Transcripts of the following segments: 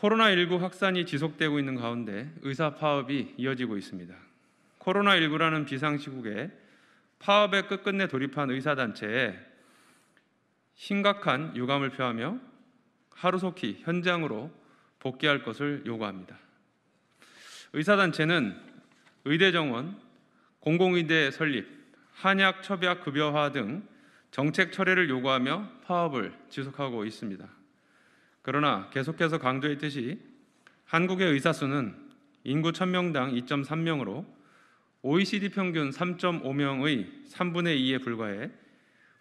코로나19 확산이 지속되고 있는 가운데 의사 파업이 이어지고 있습니다. 코로나19라는 비상시국에 파업에 끝끝내 돌입한 의사단체에 심각한 유감을 표하며 하루속히 현장으로 복귀할 것을 요구합니다. 의사단체는 의대 정원, 공공의대 설립, 한약 처약 급여화 등 정책 철회를 요구하며 파업을 지속하고 있습니다. 그러나 계속해서 강조했듯이 한국의 의사 수는 인구 1000명당 2.3명으로 OECD 평균 3.5명의 3분의 2에 불과해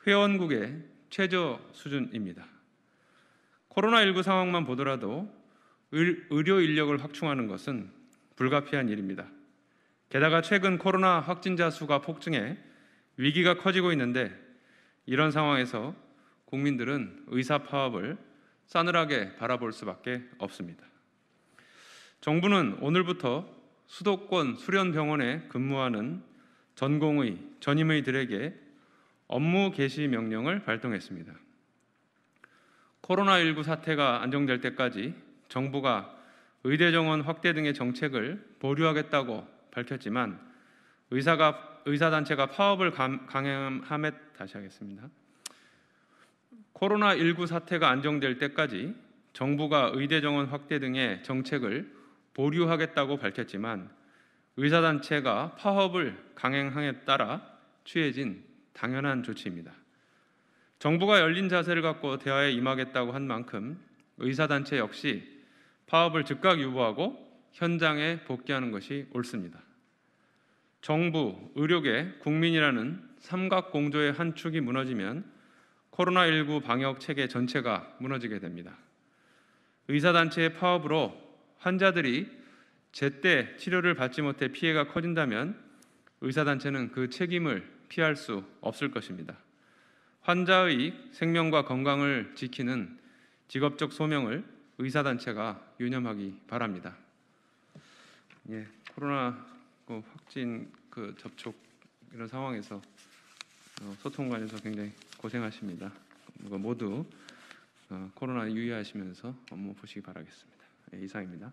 회원국의 최저 수준입니다. 코로나19 상황만 보더라도 의료 인력을 확충하는 것은 불가피한 일입니다. 게다가 최근 코로나 확진자 수가 폭증해 위기가 커지고 있는데 이런 상황에서 국민들은 의사 파업을 싸늘하게 바라볼 수밖에 없습니다. 정부는 오늘부터 수도권 수련병원에 근무하는 전공의, 전임의들에게 업무 개시 명령을 발동했습니다. 코로나19 사태가 안정될 때까지 정부가 의대 정원 확대 등의 정책을 보류하겠다고 밝혔지만 의사가 의사단체가 파업을 강행함에 다시 하겠습니다. 코로나19 사태가 안정될 때까지 정부가 의대 정원 확대 등의 정책을 보류하겠다고 밝혔지만 의사단체가 파업을 강행함에 따라 취해진 당연한 조치입니다. 정부가 열린 자세를 갖고 대화에 임하겠다고 한 만큼 의사단체 역시 파업을 즉각 유보하고 현장에 복귀하는 것이 옳습니다. 정부, 의료계, 국민이라는 삼각공조의 한 축이 무너지면 코로나19 방역 체계 전체가 무너지게 됩니다. 의사단체의 파업으로 환자들이 제때 치료를 받지 못해 피해가 커진다면 의사단체는 그 책임을 피할 수 없을 것입니다. 환자의 생명과 건강을 지키는 직업적 소명을 의사단체가 유념하기 바랍니다. 예, 코로나 그 확진 그 접촉 이런 상황에서 어, 소통 관에서 굉장히 고생하십니다. 모두 어, 코로나 유의하시면서 업무 보시기 바라겠습니다. 예, 이상입니다.